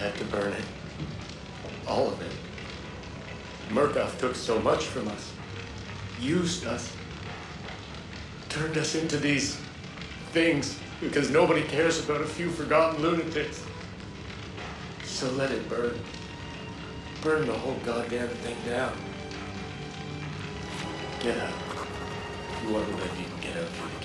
had to burn it. All of it. Murkoff took so much from us. Used us. Turned us into these things because nobody cares about a few forgotten lunatics. So let it burn. Burn the whole goddamn thing down. Get out. You want to live, you can get out.